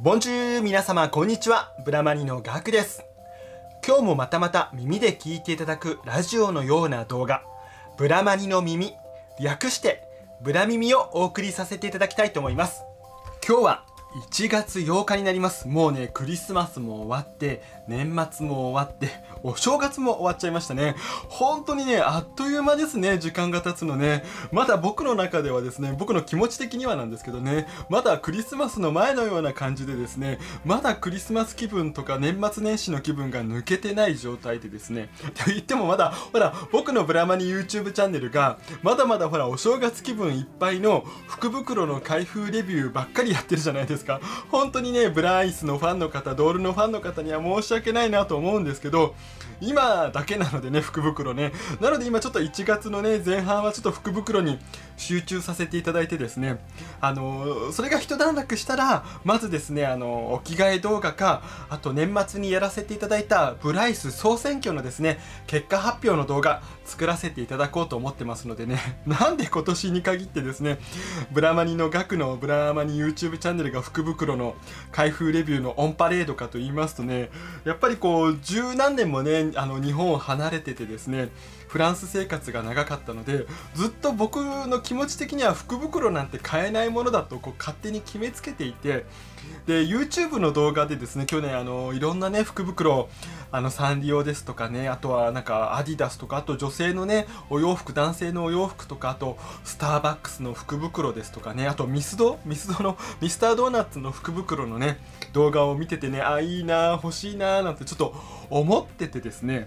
ボンジュー皆様こんにちは。ブラマニのガクです。今日もまたまた耳で聞いていただくラジオのような動画ブラマニの耳略してブラ耳をお送りさせていただきたいと思います。今日は1月8日になります。もうねクリスマスも終わって年末も終わってお正月も終わっちゃいましたね。本当にねあっという間ですね時間が経つのね。まだ僕の中ではですね僕の気持ち的にはなんですけどね。まだクリスマスの前のような感じでですねまだクリスマス気分とか年末年始の気分が抜けてない状態でですね。と言ってもまだほら僕のブラマニ YouTube チャンネルがまだまだほらお正月気分いっぱいの福袋の開封レビューばっかりやってるじゃないですか。ですか？本当にねブライスのファンの方ドールのファンの方には申し訳ないなと思うんですけど今だけなのでね福袋ね。なので今ちょっと1月のね前半はちょっと福袋に集中させていただいてですねあのそれが一段落したらまずですねあのお着替え動画かあと年末にやらせていただいたブライス総選挙のですね結果発表の動画作らせていただこうと思ってますのでね。なんで今年に限ってですねブラマニの額のブラマニ YouTube チャンネルが福袋の開封レビューのオンパレードかと言いますとねやっぱりこう十何年もねあの日本を離れててですねフランス生活が長かったのでずっと僕の気持ち的には福袋なんて買えないものだとこう勝手に決めつけていてで YouTube の動画でですね去年あのいろんなね福袋あのサンリオですとかねあとはなんかアディダスとかあと女性のねお洋服男性のお洋服とかあとスターバックスの福袋ですとかねあとミスド？ミスドのミスタードーナツの福袋のね動画を見ててねあいいな欲しいななんてちょっと思っててですね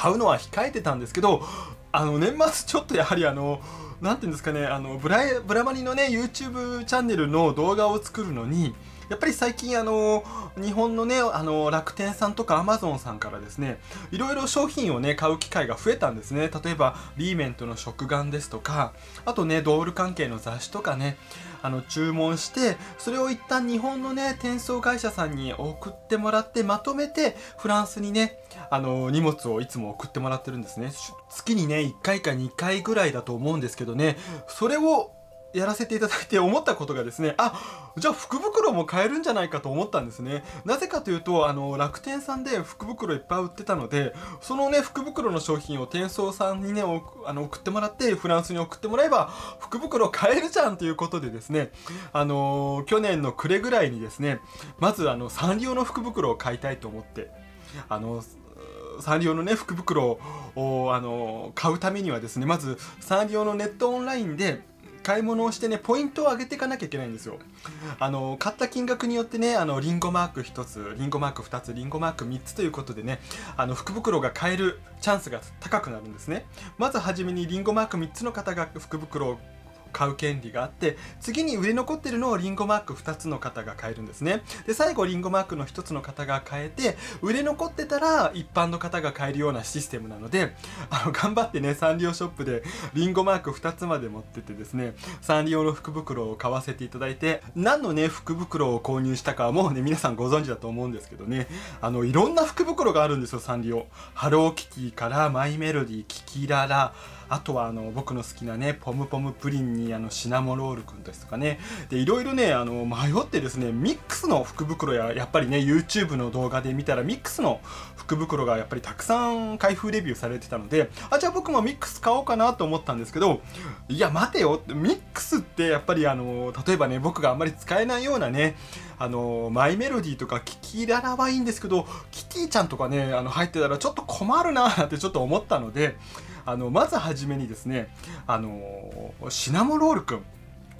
買うのは控えてたんですけどあの年末ちょっとやはりあの何て言うんですかねあのブラブラマニのね YouTube チャンネルの動画を作るのにやっぱり最近あの日本のねあの楽天さんとかアマゾンさんからですねいろいろ商品をね買う機会が増えたんですね。例えばリーメントの食玩ですとかあとねドール関係の雑誌とかねあの注文してそれを一旦日本のね転送会社さんに送ってもらってまとめてフランスにねあの荷物をいつも送ってもらってるんですね。月にね1回か2回ぐらいだと思うんですけどねそれをやらせていただいて思ったことがですねあじゃあ福袋も買えるんじゃないかと思ったんですね。なぜかというとあの楽天さんで福袋いっぱい売ってたのでそのね福袋の商品を転送さんにねあの送ってもらってフランスに送ってもらえば福袋買えるじゃんということでですねあの去年の暮れぐらいにですねまずあのサンリオの福袋を買いたいと思ってあのサンリオのね福袋をあの買うためにはですねまずサンリオのネットオンラインで買い物をしてねポイントを上げていかなきゃいけないんですよ。あの買った金額によってねあのリンゴマーク1つリンゴマーク2つリンゴマーク3つということでねあの福袋が買えるチャンスが高くなるんですね。まずはじめにリンゴマーク3つの方が福袋を買う権利があって次に売れ残ってるのをリンゴマーク2つの方が買えるんですね。で最後リンゴマークの1つの方が買えて売れ残ってたら一般の方が買えるようなシステムなので あの頑張ってねサンリオショップでリンゴマーク2つまで持っててですねサンリオの福袋を買わせていただいて何のね福袋を購入したかはもうね皆さんご存知だと思うんですけどね。あのいろんな福袋があるんですよサンリオ。ハローキティからマイメロディキキララ。あとはあの僕の好きなねポムポムプリンにあのシナモロールくんですとかね。でいろいろねあの迷ってですねミックスの福袋ややっぱりね YouTube の動画で見たらミックスの福袋がやっぱりたくさん開封レビューされてたのであじゃあ僕もミックス買おうかなと思ったんですけどいや待てよミックスってやっぱりあの例えばね僕があんまり使えないようなねあのマイメロディーとかキキララはいいんですけどキティちゃんとかねあの入ってたらちょっと困るなってちょっと思ったのであのまずはじめにですねあのシナモロールくん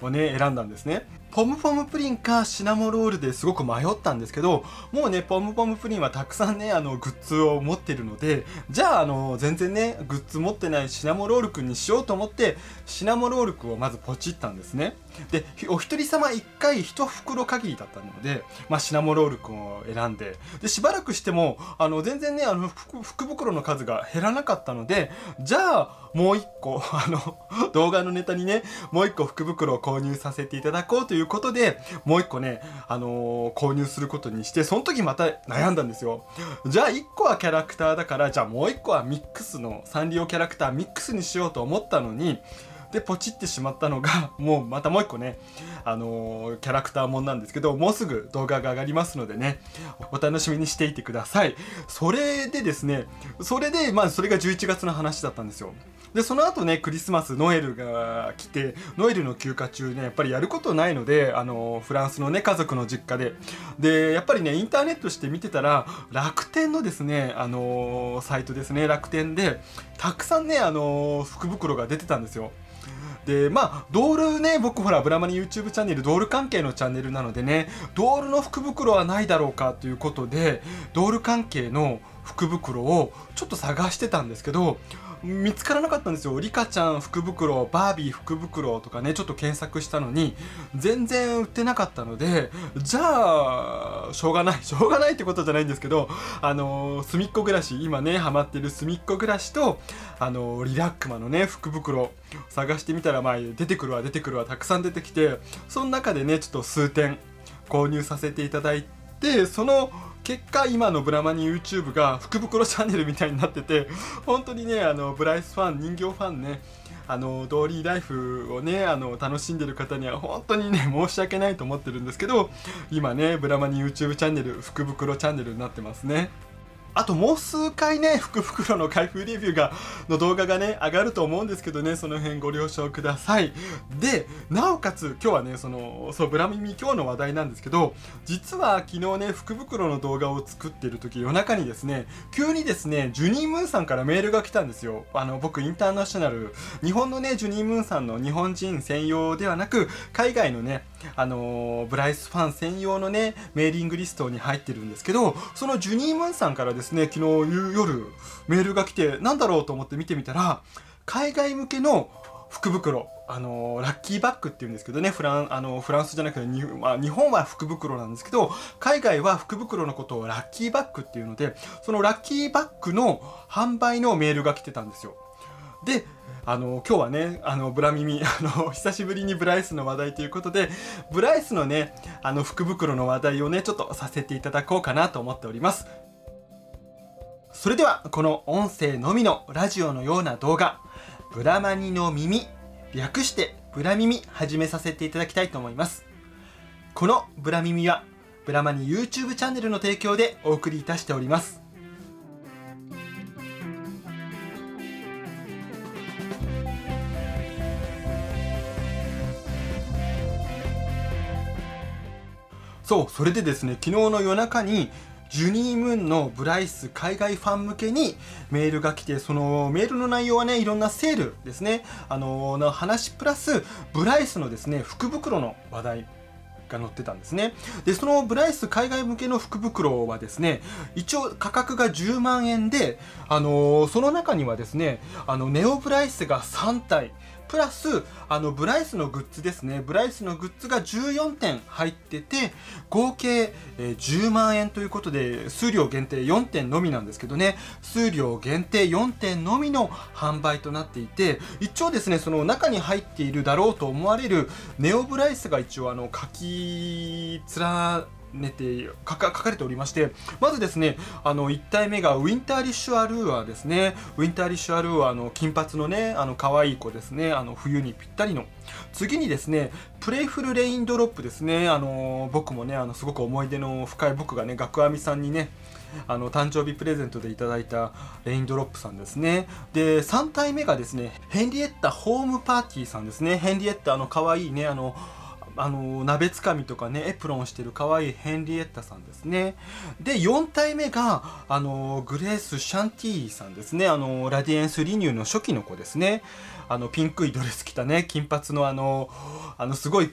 をね選んだんですね。ポムポムプリンかシナモロールですごく迷ったんですけどもうねポムポムプリンはたくさんねあのグッズを持ってるのでじゃああの全然ねグッズ持ってないシナモロールくんにしようと思ってシナモロールくんをまずポチったんですね。でお一人様1回1袋限りだったので、まあ、シナモロールくんを選んで。でしばらくしてもあの全然ねあの福袋の数が減らなかったのでじゃあもう1個あの動画のネタにねもう1個福袋を購入させていただこうといういうことでもう1個ね、あのー、購入することにしてその時また悩んだんですよ。じゃあ1個はキャラクターだからじゃあもう1個はミックスのサンリオキャラクターミックスにしようと思ったのにでポチってしまったのが もうまたもう一個ねあのー、キャラクターもんなんですけどもうすぐ動画が上がりますのでねお楽しみにしていてください。それでですねそれでまあそれが11月の話だったんですよ。でその後ねクリスマスノエルが来てノエルの休暇中ねやっぱりやることないのであのフランスのね家族の実家で。でやっぱりねインターネットして見てたら楽天のですねあのサイトですね楽天でたくさんねあの福袋が出てたんですよ。でまあドールね僕ほらブラマニ YouTube チャンネルドール関係のチャンネルなのでねドールの福袋はないだろうかということでドール関係の福袋をちょっと探してたんですけど見つからなかったんですよ。リカちゃん福袋バービー福袋とかねちょっと検索したのに全然売ってなかったのでじゃあしょうがない。しょうがないってことじゃないんですけどあのすみっこ暮らし今ねハマってるすみっこ暮らしとあのリラックマのね福袋探してみたらまあ出てくるわ出てくるわたくさん出てきてその中でねちょっと数点購入させていただいてその結果今のブラマニ YouTube が 福袋チャンネルみたいになってて本当にねあのブライスファン人形ファンねあのドーリーライフをねあの楽しんでる方には本当にね申し訳ないと思ってるんですけど今ねブラマニ YouTube チャンネル福袋チャンネルになってますね。あともう数回ね、福袋の開封レビューが、の動画がね、上がると思うんですけどね、その辺ご了承ください。で、なおかつ、今日はね、その、そう、ブラミミ今日の話題なんですけど、実は昨日ね、福袋の動画を作ってる時、夜中にですね、急にですね、ジュニームーンさんからメールが来たんですよ。あの、僕、インターナショナル、日本のね、ジュニームーンさんの日本人専用ではなく、海外のね、あのブライスファン専用のね、メーリングリストに入ってるんですけど、そのジュニームーンさんからですね、昨日夜メールが来て、なんだろうと思って見てみたら、海外向けの福袋、あのラッキーバッグっていうんですけどね、フランあのフランスじゃなくて日,、まあ、日本は福袋なんですけど、海外は福袋のことをラッキーバッグっていうので、そのラッキーバッグの販売のメールが来てたんですよ。で、あの今日はねあのブラ耳 あの久しぶりにブライスの話題ということでブライスのねあの福袋の話題をねちょっとさせていただこうかなと思っております。それではこの音声のみのラジオのような動画ブラマニの耳略してブラ耳始めさせていただきたいと思います。このブラ耳はブラマニ YouTube チャンネルの提供でお送りいたしております。そうそれでですね昨日の夜中にジュニームーンのブライス海外ファン向けにメールが来て、そのメールの内容はね、いろんなセールですね、あのー、の話プラス、ブライスのですね、福袋の話題が載ってたんですね。で、そのブライス海外向けの福袋はですね、一応価格が10万円で、あのー、その中にはですね、あの、ネオブライスが3体、プラスあのブライスのグッズですね。ブライスのグッズが14点入ってて合計、え、10万円ということで数量限定4点のみなんですけどね。数量限定4点のみの販売となっていて一応ですねその中に入っているだろうと思われるネオブライスが一応あの書き連ねて書かれておりましてまずですねあの1体目がウィンターリッシュアルーアですね。ウィンターリッシュアルーアの金髪のねあの可愛い子ですね。あの冬にぴったりの。次にですね Playful Raindrop ですね。あの僕もねあのすごく思い出の深い僕がね学阿弥さんにねあの誕生日プレゼントでいただいた Raindrop さんですね。で3体目がですねヘンリエッタ Home Party さんですね。ヘンリエッタの可愛いねあのあの鍋つかみとかねエプロンしてる可愛いヘンリエッタさんですね。で4体目があのグレース・シャンティーさんですね。あの Radiance Renew の初期の子ですね。あのピンクいドレス着たね。金髪のあのあのすごい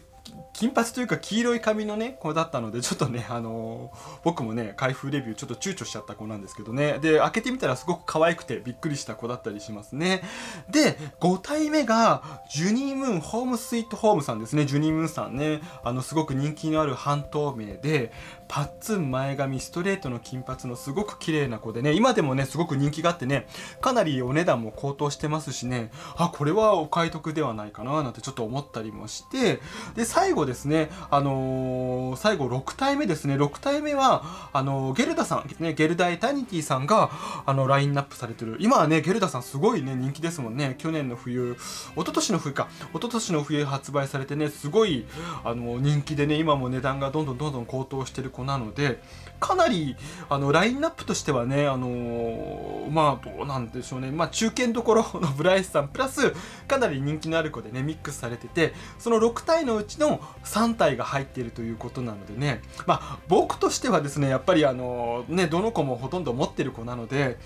金髪というか黄色い髪のね子だったのでちょっとねあのー、僕もね開封レビューちょっと躊躇しちゃった子なんですけどね。で開けてみたらすごく可愛くてびっくりした子だったりしますね。で5体目がジュニームーンホームスイートホームさんですね。ジュニームーンさんね。あのすごく人気のある半透明でパッツン前髪ストレートの金髪のすごく綺麗な子でね。今でもねすごく人気があってね。かなりお値段も高騰してますしね。あこれはお買い得ではないかななんてちょっと思ったりもして。で最後ですね、あのー、最後6体目ですね、6体目は、あのー、ゲルダさん、ね、ゲルダエタニティさんが、あの、ラインナップされてる。今はね、ゲルダさんすごいね、人気ですもんね。去年の冬、一昨年の冬か、一昨年の冬発売されてね、すごい、あの、人気でね、今も値段がどんどんどんどん高騰してる子なので、かなり、あの、ラインナップとしてはね、あの、まあ、どうなんでしょうね。まあ、中堅どころのブライスさん、プラス、かなり人気のある子でね、ミックスされてて、その6体のうちの3体が入っているということなのでね、まあ、僕としてはですね、やっぱりあの、ね、どの子もほとんど持ってる子なので、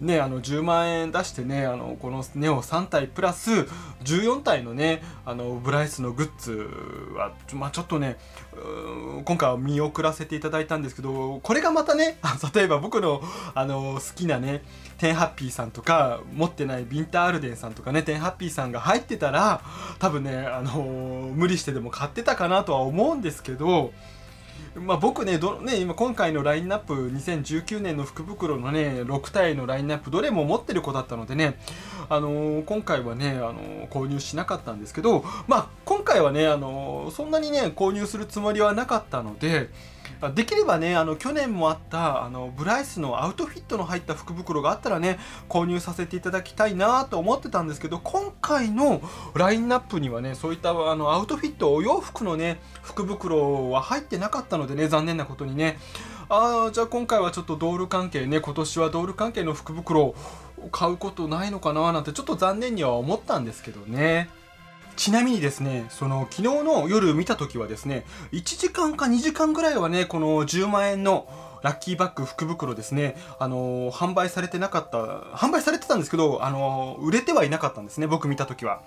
ね、あの、10万円出してね、あの、このネオ3体プラス、14体のね、あの、ブライスのグッズは、まあ、ちょっとね、今回は見送らせていただいたんですけど、これがまたね、例えば僕の、あの、好きなね、テンハッピーさんとか、持ってないビンタールデンさんとかね、テンハッピーさんが入ってたら、多分ね、あの無理してでも買ってたかなとは思うんですけど、まあ、僕ねどね今今回のラインナップ2019年の福袋のね6体のラインナップどれも持ってる子だったのでね、あのー、今回はね、あのー、購入しなかったんですけど、まあ、今回はね、あのー、そんなにね購入するつもりはなかったのでできればね、あの、去年もあった、あの、ブライスのアウトフィットの入った福袋があったらね、購入させていただきたいなと思ってたんですけど、今回のラインナップにはね、そういったあの、アウトフィット、お洋服のね、福袋は入ってなかったのでね、残念なことにね、ああ、じゃあ今回はちょっとドール関係ね、今年はドール関係の福袋を買うことないのかななんてちょっと残念には思ったんですけどね。ちなみにですね、その昨日の夜見た時はですね、1時間か2時間ぐらいはね、この10万円のラッキーバッグ福袋ですね、あのー、販売されてなかった、販売されてたんですけど、あのー、売れてはいなかったんですね、僕見た時は。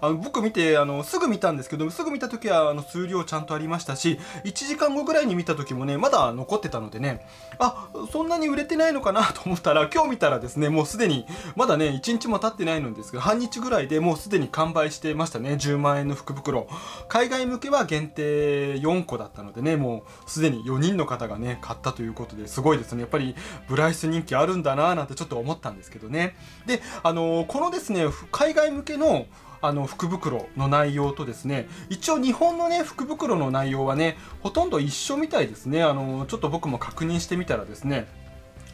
あの僕見て、あの、すぐ見たんですけど、すぐ見た時は、あの、数量ちゃんとありましたし、1時間後ぐらいに見た時もね、まだ残ってたのでね、あ、そんなに売れてないのかな と思ったら、今日見たらですね、もうすでに、まだね、1日も経ってないのですが、半日ぐらいでもうすでに完売してましたね、10万円の福袋。海外向けは限定4個だったのでね、もうすでに4人の方がね、買ったということですごいですね。やっぱりブライス人気あるんだなぁなんてちょっと思ったんですけどね。で、あのー、このですね、海外向けのあの福袋の内容とですね一応日本のね福袋の内容はねほとんど一緒みたいですねあのちょっと僕も確認してみたらですね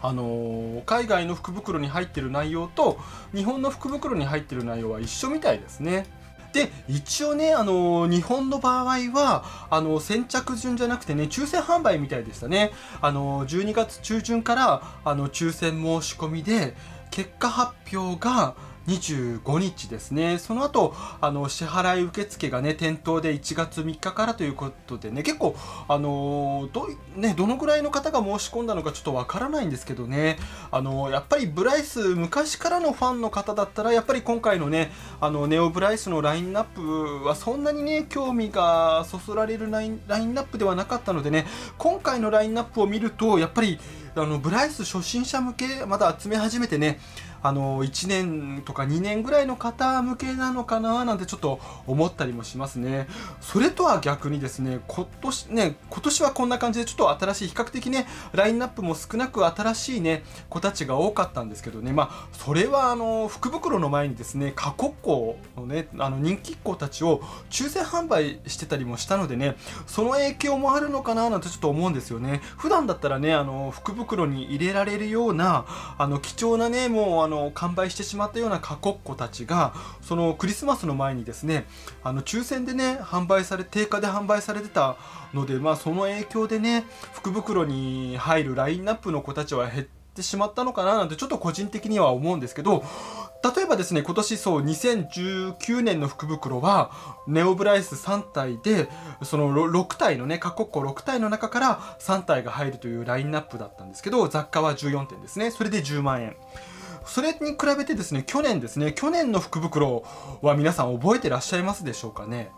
あの海外の福袋に入ってる内容と日本の福袋に入ってる内容は一緒みたいですね。で一応ねあの日本の場合はあの先着順じゃなくてね抽選販売みたいでしたね。あの12月中旬からあの抽選申し込みで結果発表が25日ですね。その後、あの、支払い受付がね、店頭で1月3日からということでね、結構、あのど、ね、どのぐらいの方が申し込んだのかちょっとわからないんですけどね、あの、やっぱりブライス、昔からのファンの方だったら、やっぱり今回のね、あの、ネオブライスのラインナップはそんなにね、興味がそそられるラインラインナップではなかったのでね、今回のラインナップを見ると、やっぱり、あの、ブライス初心者向け、まだ集め始めてね、あの1年とか2年ぐらいの方向けなのかななんてちょっと思ったりもしますね。それとは逆にですね、今年ね、今年はこんな感じでちょっと新しい、比較的ね、ラインナップも少なく新しいね、子たちが多かったんですけどね、まあ、それはあの、福袋の前にですね、過去っ子のね、あの人気っ子たちを抽選販売してたりもしたのでね、その影響もあるのかななんてちょっと思うんですよね。普段だったらね、あの、福袋に入れられるような、あの、貴重なね、もうあの、の完売してしまったような過去っ子たちがそのクリスマスの前にですねあの抽選でね販売され定価で販売されてたのでまあその影響でね福袋に入るラインナップの子たちは減ってしまったのかななんてちょっと個人的には思うんですけど例えばですね、今年そう、2019年の福袋は、ネオブライス3体で、その6体のね、過去っ子6体の中から3体が入るというラインナップだったんですけど、雑貨は14点ですね。それで10万円。それに比べてですね、去年ですね、去年の福袋は皆さん覚えてらっしゃいますでしょうかね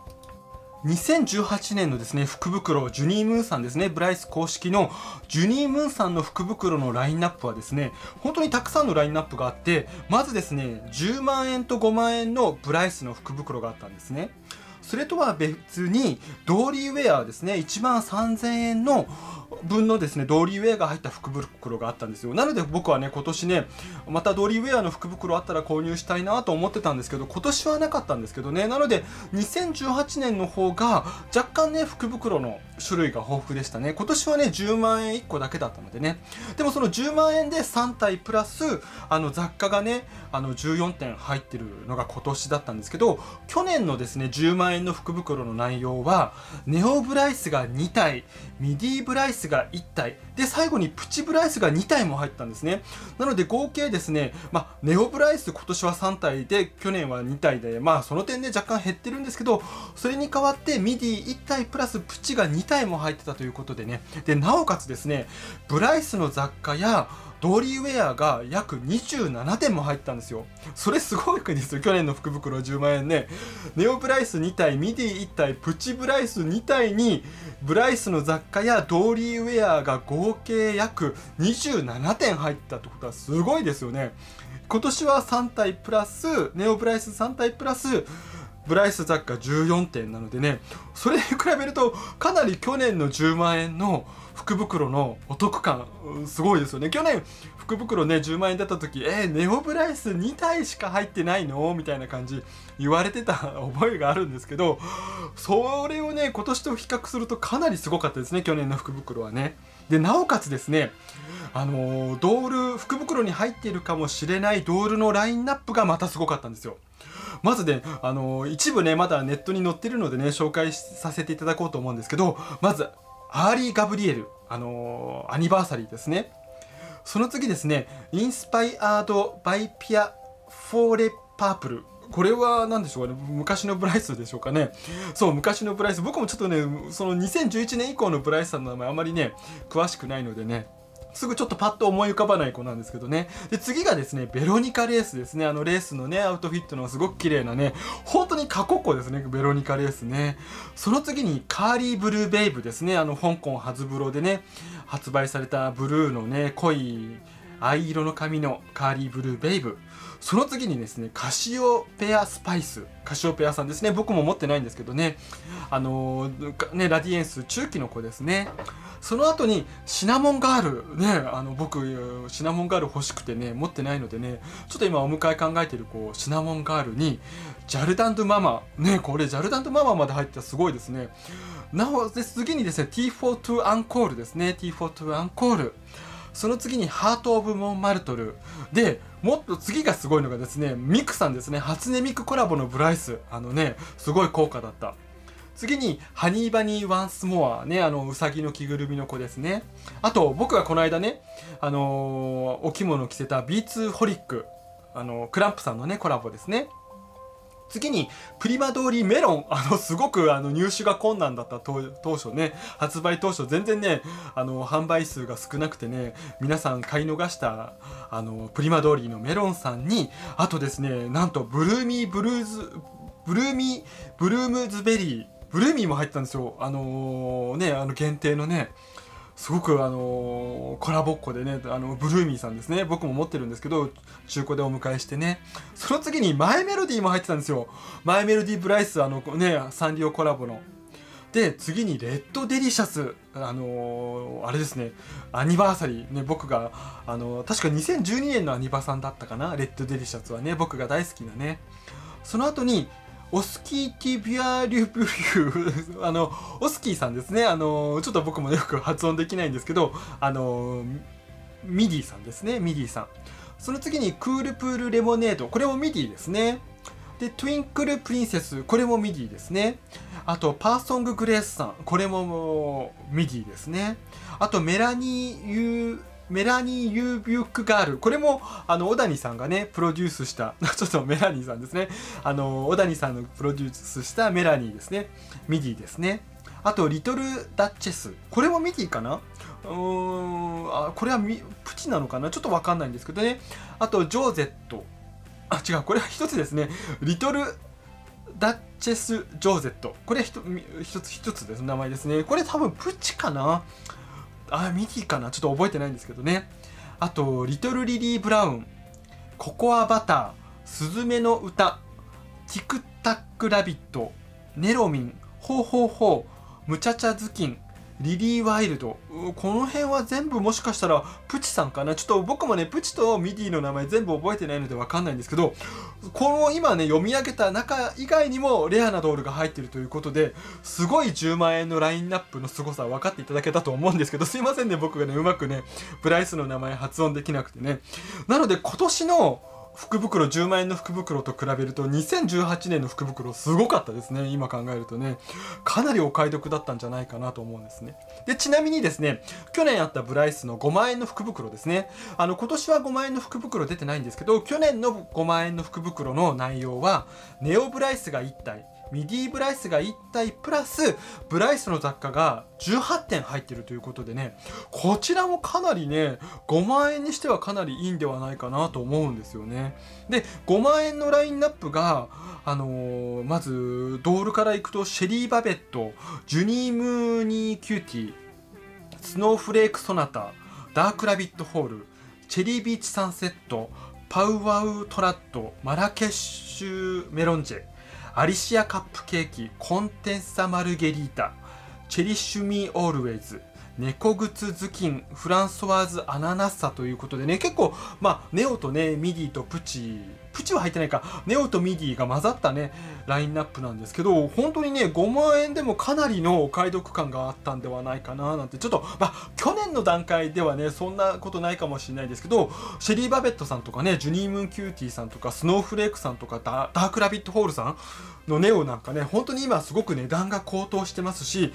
？2018年のですね、福袋、ジュニー・ムーンさんですね、ブライス公式のジュニー・ムーンさんの福袋のラインナップはですね、本当にたくさんのラインナップがあって、まずですね、10万円と5万円のブライスの福袋があったんですね。それとは別にドーリーウェアですね1万3000円の分のですねドーリーウェアが入った福袋があったんですよ。なので僕はね今年ねまたドーリーウェアの福袋あったら購入したいなと思ってたんですけど今年はなかったんですけどね。なので2018年の方が若干ね福袋の種類が豊富でしたね。今年はね10万円1個だけだったのでね。でもその10万円で3体プラスあの雑貨がねあの14点入ってるのが今年だったんですけど去年のですね10万円の福袋の内容はネオブライスが2体ミディブライスが1体。で最後にプチブライスが2体も入ったんですね。なので合計ですねまあネオブライス今年は3体で去年は2体でまあその点で若干減ってるんですけどそれに代わってミディ1体プラスプチが2体も入ってたということでね。でなおかつですねブライスの雑貨や dolly wear が約27点も入ったんですよ。それすごいですよ。去年の福袋10万円ね。ネオブライス2体、ミディ1体、プチブライス2体に、ブライスの雑貨や dolly wear が合計約27点入ったってことはすごいですよね。今年は3体プラス、ネオブライス3体プラス、ブライス雑貨14点なのでね、それに比べるとかなり去年の10万円の福袋のお得感すごいですよね。去年福袋ね10万円だった時えー、ネオブライス2体しか入ってないの？みたいな感じ言われてた 覚えがあるんですけどそれをね今年と比較するとかなりすごかったですね去年の福袋はね。でなおかつですねあのー、ドール福袋に入っているかもしれないドールのラインナップがまたすごかったんですよ。まずね、あのー、一部ね、まだネットに載ってるのでね、紹介させていただこうと思うんですけど、まず、アーリー・ガブリエル、あのー、アニバーサリーですね。その次ですね、 Inspired by ピア・フォーレ・ Purple。これは何でしょうかね昔のブライスでしょうかねそう昔のブライス僕もちょっとねその2011年以降のブライスさんの名前あまりね詳しくないのでねすぐちょっとパッと思い浮かばない子なんですけどね。で、次がですね、ベロニカレースですね。あのレースのね、アウトフィットのすごく綺麗なね、本当に過去子ですね、ベロニカレースね。その次にカーリーブルーベイブですね。あの香港初風呂でね、発売されたブルーのね、濃い藍色の髪のカーリーブルーベイブ。その次にですね、カシオペアスパイス。カシオペアさんですね。僕も持ってないんですけどね。あのー、ね、ラディエンス中期の子ですね。その後にシナモンガールねあの僕シナモンガール欲しくてね持ってないのでねちょっと今お迎え考えてるこうシナモンガールにジャルダンドママねこれジャルダンドママまで入ってたすごいですねなおで次にですね T42 アンコールですね T42 アンコールその次にハート・オブ・モンマルトル。でもっと次がすごいのがですねミクさんですね。初音ミクコラボのブライス。あのねすごい効果だった。次に、ハニーバニーワンスモアね、あの、うさぎの着ぐるみの子ですね。あと、僕がこの間ね、あのー、お着物着せた B2 ホリック、あのー、クランプさんのね、コラボですね。次に、プリマ通りメロン。あの、すごく、あの、入手が困難だった当初ね、発売当初、全然ね、あの、販売数が少なくてね、皆さん買い逃した、あの、プリマ通りのメロンさんに、あとですね、なんと、ブルーミーブルーズ、ブルーミー、ブルームズベリー、ブルーミーも入ったんですよ。あのー、ねあの限定のね。すごくあのー、コラボっ子でねあのブルーミーさんですね。僕も持ってるんですけど中古でお迎えしてね。その次にマイメロディーも入ってたんですよ。マイメロディーブライスあのねサンリオコラボの。で次に Red Delicious あのー、あれですね。アニバーサリーね僕があのー、確か2012年のアニバさんだったかな。 Red Delicious はね僕が大好きなね。その後にオスキーティビアリュブリューあの、オスキーさんですね。あの、ちょっと僕もよく発音できないんですけど、あの、ミディさんですね。ミディさん。その次に Cool Pool Lemonade。これもミディですね。で、 Twinkle Princess。これもミディですね。あと、パーソンググレースさん。これもミディですね。あと、メラニーユー、メラニー・ Ubique Girl。これも、あの、小谷さんがね、プロデュースした、ちょっとメラニーさんですね。あの、小谷さんのプロデュースしたメラニーですね。ミディですね。あと、 Little Duchess。これもミディかな？うーん、あ、これはプチなのかな？ちょっとわかんないんですけどね。あと、ジョーゼット。あ、違う、これは一つですね。リトル・ダッチェス・ジョーゼット。これ一つ一つです。名前ですね。これ多分プチかな？あ、ミキかな？ちょっと覚えてないんですけどね。あと、リトルリリー・ブラウン、ココアバター、スズメの歌、ティクタック・ラビット、ネロミン。ホーホーホー。ムチャチャズキン。リリー・ワイルド。この辺は全部もしかしたらプチさんかな？ちょっと僕もねプチとミディの名前全部覚えてないので分かんないんですけどこの今ね読み上げた中以外にもレアなドールが入ってるということですごい10万円のラインナップの凄さ分かっていただけたと思うんですけどすいませんね僕がねうまくねブライスの名前発音できなくてね。なので今年の福袋10万円の福袋と比べると2018年の福袋すごかったですね。今考えるとね。かなりお買い得だったんじゃないかなと思うんですね。でちなみにですね去年あったブライスの5万円の福袋ですね。あの今年は5万円の福袋出てないんですけど去年の5万円の福袋の内容はネオブライスが1体ミディブライスが1体プラスブライスの雑貨が18点入ってるということでねこちらもかなりね5万円にしてはかなりいいんではないかなと思うんですよね。で5万円のラインナップがあのー、まずドールからいくとシェリー・バベットジュニー・ムーニー・キューティースノーフレーク・ソナタダーク・ラビット・ホールチェリー・ビーチ・サンセットパウワウ・トラットマラケッシュ・メロンジェ。アリシアカップケーキコンテンサマルゲリータチェリッシュミーオールウェイズ猫靴頭巾フランソワーズアナナッサということでね結構まあネオとねミディとプチプチは入ってないかネオとミディが混ざったねラインナップなんですけど本当にね5万円でもかなりのお買い得感があったんではないかななんてちょっとまあ去年の段階ではねそんなことないかもしれないですけどシェリー・バベットさんとかねジュニー・ムーン・ Cutie さんとか Snowflake さんとか Dark Rabbit Hole さんのネオなんかね本当に今すごく値段が高騰してますし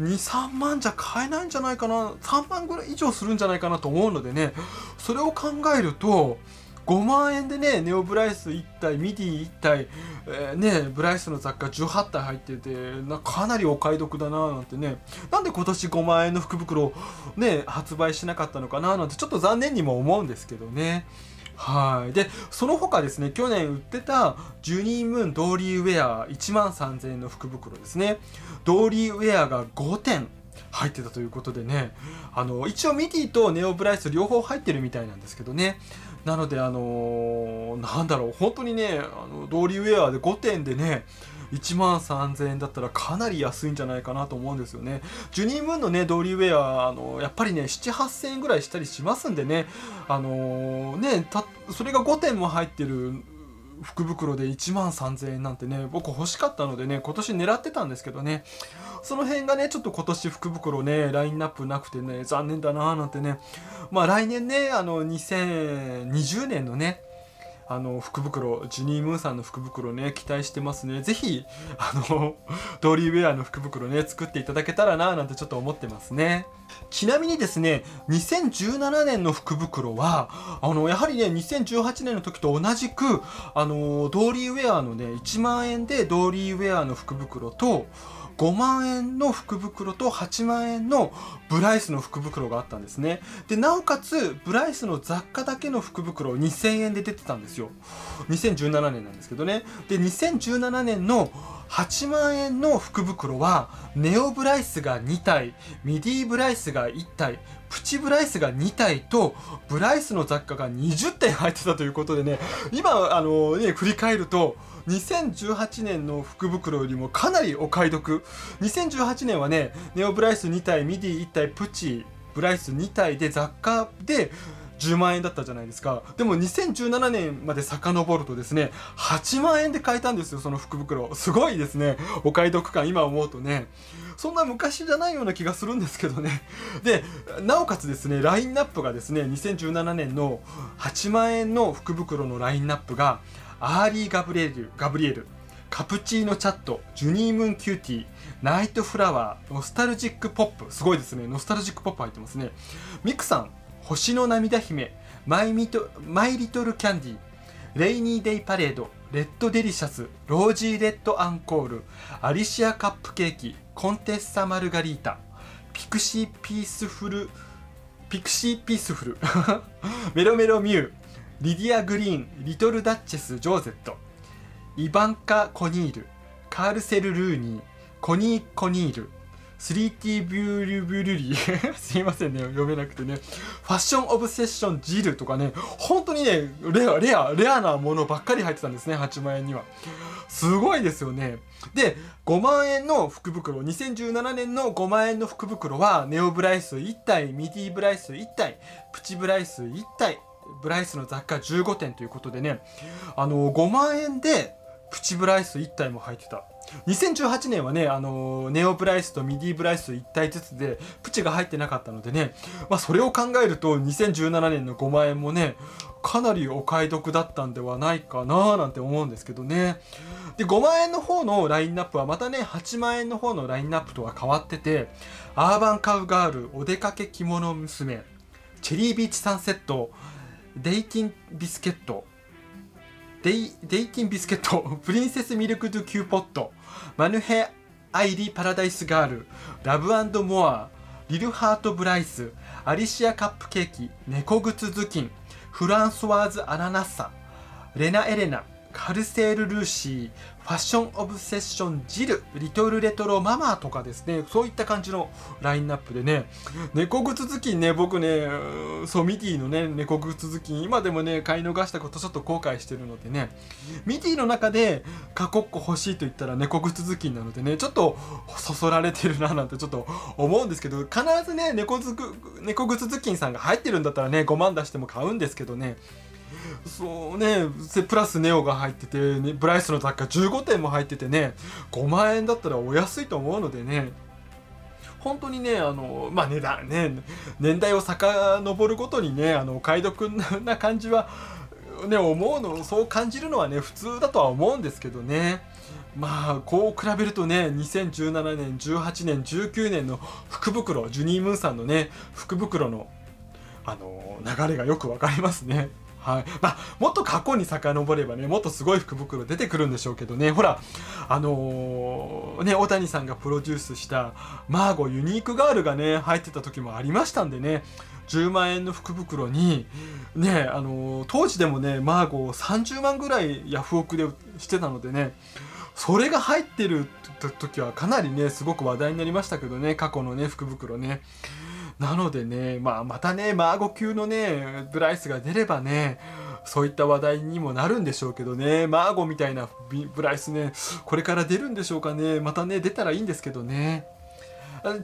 23万じゃ買えないんじゃないかな3万ぐらい以上するんじゃないかなと思うのでねそれを考えると5万円でねネオブライス1体ミディ1体、えー、ねブライスの雑貨18体入っててなかなりお買い得だなーなんてねなんで今年5万円の福袋ね発売しなかったのかななんてちょっと残念にも思うんですけどね。はい。で、その他ですね、去年売ってたジュニームーンドーリーウェア1万3000円の福袋ですね。ドーリーウェアが5点入ってたということでね、あの、一応ミディとネオブライス両方入ってるみたいなんですけどね、なのであのー、なんだろう本当にねあのドーリーウェアで5点でね1万3000円だったらかなり安いんじゃないかなと思うんですよね。ジュニームーンのね、ドーリーウェア、あの、やっぱりね、7、8000円ぐらいしたりしますんでね、あのー、ね、た、それが5点も入ってる福袋で1万3000円なんてね、僕欲しかったのでね、今年狙ってたんですけどね、その辺がね、ちょっと今年福袋ね、ラインナップなくてね、残念だなーなんてね、まあ来年ね、あの、2020年のね、あの福袋ジニー・ムーンさんの福袋ね期待してますねぜひあのドーリーウェアの福袋ね作っていただけたらななんてちょっと思ってますねちなみにですね2017年の福袋はあのやはりね2018年の時と同じくあのドーリーウェアのね1万円でドーリーウェアの福袋と5万円の福袋と8万円のブライスの福袋があったんですね。で、なおかつ、ブライスの雑貨だけの福袋2000円で出てたんですよ。2017年なんですけどね。で、2017年の8万円の福袋は、ネオブライスが2体、ミディブライスが1体、プチブライスが2体と、ブライスの雑貨が20点入ってたということでね、今、あのね、振り返ると、2018年の福袋よりもかなりお買い得。2018年はね、ネオブライス2体、ミディ1体、プチ、ブライス2体で雑貨で、10万円だったじゃないですか。でも2017年まで遡るとですね8万円で買えたんですよその福袋。すごいですね。お買い得感今思うとね。そんな昔じゃないような気がするんですけどね。でなおかつですねラインナップがですね2017年の8万円の福袋のラインナップがアーリー・ガブリエルガブリエル。カプチーノチャット、ジュニームーンキューティー、ナイトフラワー、ノスタルジックポップ、すごいですね。ノスタルジックポップ入ってますね。ミクさん、星の涙姫、マイミトマイリトルキャンディ、レイニーデイパレード、レッドデリシャス、ロージーレッドアンコール、アリシアカップケーキ、コンテッサマルガリータ、ピクシーピースフル、ピクシーピースフル、メロメロミュー、リディア・グリーン、リトル・ダッチェス・ジョーゼット、イバンカ・コニール、カールセル・ルーニー、コニー・コニール、3T ビューリュビュルリ すいませんね。読めなくてね。ファッションオブセッションジルとかね。本当にねレアレアレアなものばっかり入ってたんですね。8万円には。すごいですよね。で5万円の福袋。2017年の5万円の福袋はネオブライス1体ミディブライス1体プチブライス1体ブライスの雑貨15点ということでね。あの5万円でプチブライス1体も入ってた。2018年はね、あのネオブライスとミディブライス1体ずつでプチが入ってなかったのでね、まあ、それを考えると2017年の5万円もねかなりお買い得だったんではないかななんて思うんですけどね。で5万円の方のラインナップはまたね8万円の方のラインナップとは変わっててアーバンカウガールお出かけ着物娘チェリービーチサンセットデイティンビスケットデイデイティンビスケットプリンセスミルクドゥキューポットマヌヘアイリパラダイスガールラブモアリルハートブライスアリシアカップケーキ猫靴頭巾フランソワーズアラナッサレナエレナカルセール・ルーシーファッション・オブセッション・ジルリトル・レトロ・ママとかですね。そういった感じのラインナップでね。猫靴頭巾ね。僕ねそうミディのね猫靴頭巾今でもね買い逃したことちょっと後悔してるのでね。ミディの中で何か1個欲しいと言ったら猫靴頭巾なのでね。ちょっとそそられてるななんてちょっと思うんですけど必ずね猫猫靴頭巾さんが入ってるんだったらね5万出しても買うんですけどね。そうね。プラスネオが入ってて、ね、ブライスの雑貨15点も入っててね5万円だったらお安いと思うのでね。本当にねあのまあ値段ね年代を遡るごとにねあのお買い得な感じはね思うのそう感じるのはね普通だとは思うんですけどね。まあこう比べるとね2017年18年19年の福袋ジュニー・ムーンさんのね福袋のあの流れがよく分かりますね。はい。まあ、もっと過去に遡ればねもっとすごい福袋出てくるんでしょうけどね。ほらあのー、ね小谷さんがプロデュースしたマーゴユニークガールがね入ってた時もありましたんでね。10万円の福袋にねあのー、当時でもねマーゴ30万ぐらいヤフオクでしてたのでね。それが入ってる時はかなりねすごく話題になりましたけどね過去のね福袋ね。なのでね、まあ、またね、マーゴ級のね、ブライスが出ればね、そういった話題にもなるんでしょうけどね、マーゴみたいなブライスね、これから出るんでしょうかね、またね、出たらいいんですけどね。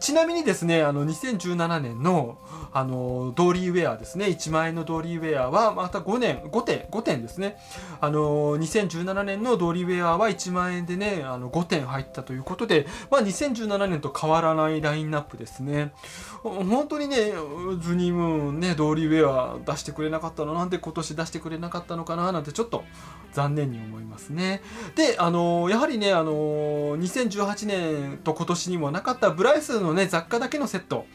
ちなみにですね、あの、2017年の、あの、ドーリーウェアですね、1万円のドーリーウェアは、また5年、5点、5点ですね。あの、2017年のドーリーウェアは1万円でね、あの、5点入ったということで、まあ、2017年と変わらないラインナップですね。本当にね、ジュニムーンね、ドーリーウェア出してくれなかったのなんで今年出してくれなかったのかななんてちょっと残念に思いますね。で、あの、やはりね、あの、2018年と今年にもなかったブライススのね雑貨だけのセット。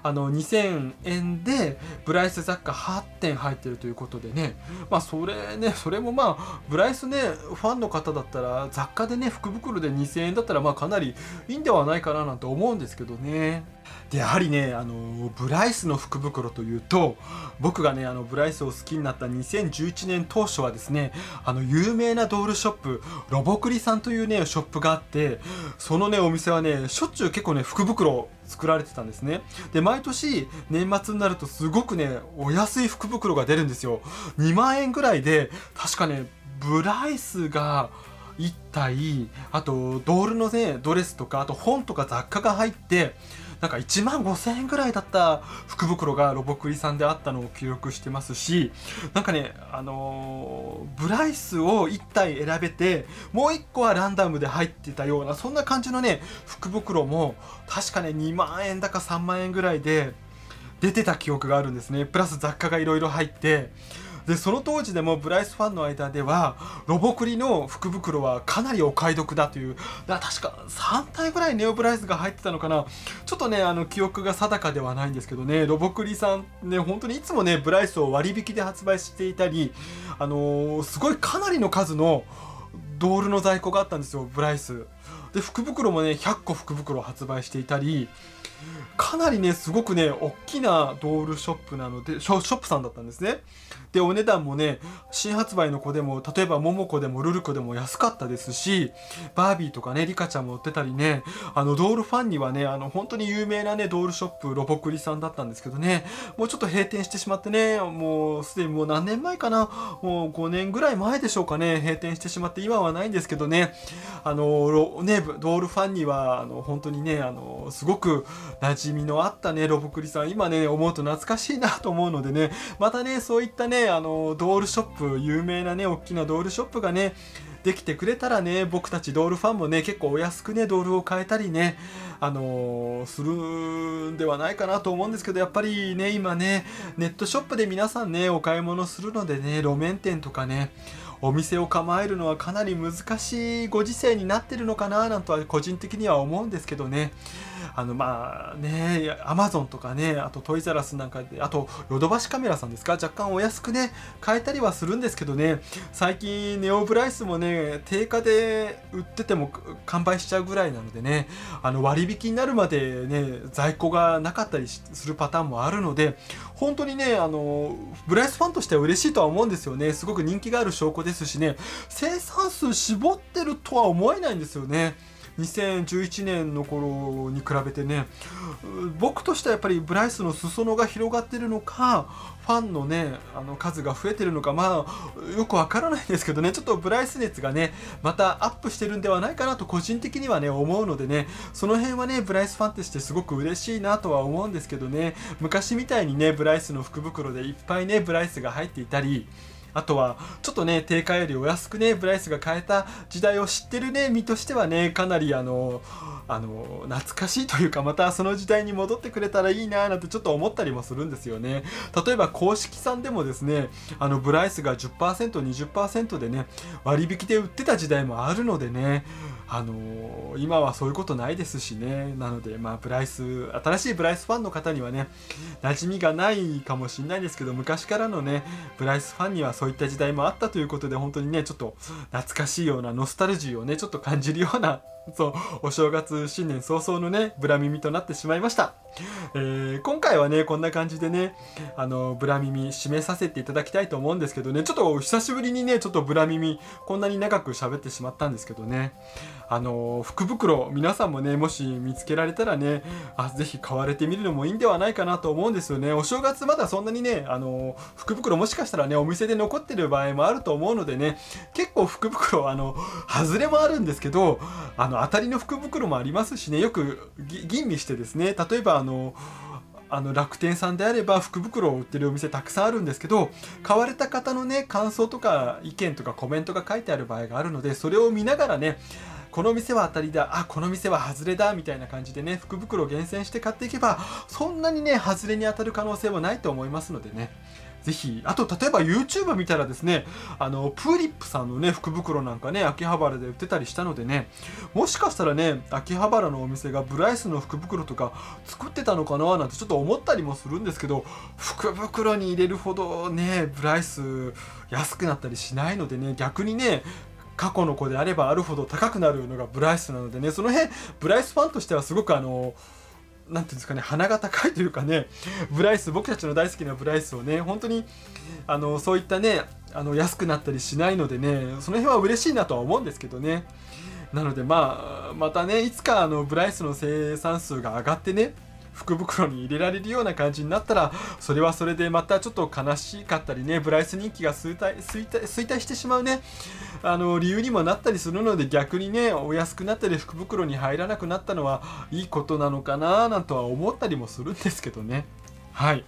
あの2000円でブライス雑貨8点入ってるということでね。まあそれねそれもまあブライスねファンの方だったら雑貨でね福袋で2000円だったらまあかなりいいんではないかななんて思うんですけどね。でやはりねあのブライスの福袋というと僕がねあのブライスを好きになった2011年当初はですねあの有名なドールショップロボクリさんというねショップがあってそのねお店はねしょっちゅう結構ね福袋作られてたんですね。で毎年年末になるとすごくねお安い福袋が出るんですよ。2万円ぐらいで確かねブライスが1体あとドールのねドレスとかあと本とか雑貨が入ってなんか1万5000円ぐらいだった福袋がロボクリさんであったのを記録してますしなんかねあのー、ブライスを1体選べてもう1個はランダムで入ってたようなそんな感じのね福袋も確かね2万円だか3万円ぐらいで出てた記憶があるんですね。プラス雑貨がいろいろ入ってでその当時でもブライスファンの間ではロボクリの福袋はかなりお買い得だというだ確か3体ぐらいネオブライスが入ってたのかな。ちょっとねあの記憶が定かではないんですけどねロボクリさんね本当にいつもねブライスを割引で発売していたりあのー、すごいかなりの数のドールの在庫があったんですよブライス。で福袋もね100個福袋発売していたりかなりねすごくね大きなドールショップなのでショップさんだったんですね。でお値段もね新発売の子でも例えばモモコでもルルコでも安かったですしバービーとかねリカちゃんも売ってたりねあのドールファンにはねあの本当に有名なねドールショップロボクリさんだったんですけどねもうちょっと閉店してしまってねもうすでにもう何年前かなもう5年ぐらい前でしょうかね閉店してしまって今はないんですけどねあのねドールファンにはあの本当にねあのすごく馴染みのあったねロボクリさん。今ね思うと懐かしいなと思うのでね。またねそういったねあのドールショップ有名なね大きなドールショップがねできてくれたらね僕たちドールファンもね結構お安くねドールを買えたりねあのー、するんではないかなと思うんですけどやっぱりね今ねネットショップで皆さんねお買い物するのでね路面店とかねお店を構えるのはかなり難しいご時世になってるのかななんとは個人的には思うんですけどね。あのまあねアマゾンとかねあとトイザラスなんかであとヨドバシカメラさんですか？若干お安くね買えたりはするんですけどね。最近ネオブライスもね定価で売ってても完売しちゃうぐらいなのでね。あの割引になるまでね在庫がなかったりするパターンもあるので本当にねあのブライスファンとしては嬉しいとは思うんですよね。すごく人気がある証拠ですしね。生産数絞ってるとは思えないんですよね。2011年の頃に比べてね僕としてはやっぱりブライスの裾野が広がってるのかファンのねあの数が増えてるのかまあよくわからないんですけどねちょっとブライス熱がねまたアップしてるんではないかなと個人的にはね思うのでねその辺はねブライスファンとしてすごく嬉しいなとは思うんですけどね昔みたいにねブライスの福袋でいっぱいねブライスが入っていたりあとはちょっとね定価よりお安くねブライスが買えた時代を知ってるね身としてはねかなりあのあの懐かしいというかまたその時代に戻ってくれたらいいななんてちょっと思ったりもするんですよね。例えば公式さんでもですねあのブライスが 10%20% でね割引で売ってた時代もあるのでねあのー、今はそういうことないですしね。なのでまあブライス新しいブライスファンの方にはね馴染みがないかもしれないですけど昔からのねブライスファンにはそういった時代もあったということで本当にねちょっと懐かしいようなノスタルジーをねちょっと感じるような そうお正月新年早々のねブラ耳となってしまいました、えー、今回はねこんな感じでねあのブラ耳締めさせていただきたいと思うんですけどねちょっと久しぶりにねちょっとブラ耳こんなに長く喋ってしまったんですけどね。あの福袋皆さんもねもし見つけられたらねあぜひ買われてみるのもいいんではないかなと思うんですよね。お正月まだそんなにねあの福袋もしかしたらねお店で残ってる場合もあると思うのでね結構福袋あの外れもあるんですけどあの当たりの福袋もありますしねよく吟味してですね例えばあのあの楽天さんであれば福袋を売ってるお店たくさんあるんですけど買われた方のね感想とか意見とかコメントが書いてある場合があるのでそれを見ながらねこの店は当たりだ。あこの店は外れだ。みたいな感じでね福袋を厳選して買っていけばそんなにね外れに当たる可能性はないと思いますのでね。ぜひ、あと例えば YouTube 見たらですね、あの、プーリップさんのね、福袋なんかね、秋葉原で売ってたりしたのでね、もしかしたらね、秋葉原のお店がブライスの福袋とか作ってたのかななんてちょっと思ったりもするんですけど、福袋に入れるほどね、ブライス安くなったりしないのでね、逆にね、過去の子であればあるほど高くなるのがブライスなのでね、その辺、ブライスファンとしてはすごくあの、なんていうんですかね鼻が高いというかねブライス僕たちの大好きなブライスをね本当にあのそういったねあの安くなったりしないのでねその辺は嬉しいなとは思うんですけどね。なのでまあまたねいつかあのブライスの生産数が上がってね福袋に入れられるような感じになったらそれはそれでまたちょっと悲しかったりねブライス人気が衰退衰退してしまうね。あの理由にもなったりするので逆にねお安くなったり福袋に入らなくなったのはいいことなのかななんとは思ったりもするんですけどね。はい。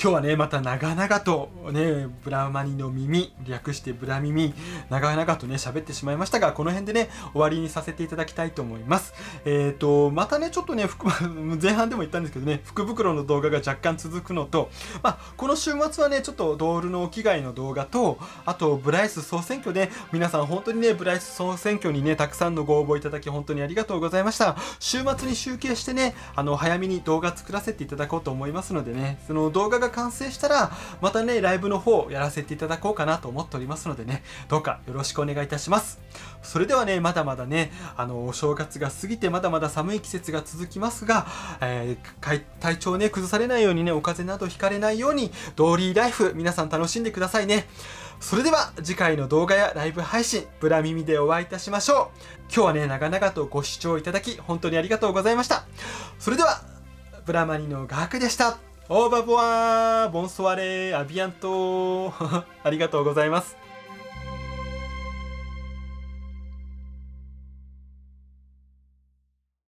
今日はねまた長々とねブラマニの耳略してブラ耳長々とね喋ってしまいましたがこの辺でね終わりにさせていただきたいと思います。えっ、ー、とまたねちょっとね 前半でも言ったんですけどね福袋の動画が若干続くのとまあこの週末はねちょっとドールの機外の動画とあとブライス総選挙で皆さん本当にねブライス総選挙にねたくさんのご応募いただき本当にありがとうございました。週末に集計してねあの早めに動画作らせていただこうと思いますのでねその動画が完成したらまたねライブの方やらせていただこうかなと思っておりますのでねどうかよろしくお願いいたします。それではねまだまだねあのお正月が過ぎてまだまだ寒い季節が続きますが、えー、体調ね崩されないようにねお風邪などひかれないようにドーリーライフ皆さん楽しんでくださいね。それでは次回の動画やライブ配信ブラ耳でお会いいたしましょう。今日はね長々とご視聴いただき本当にありがとうございました。それではブラマニのガークでした。オーバーボアーボンソワレーアビアントありがとうございます。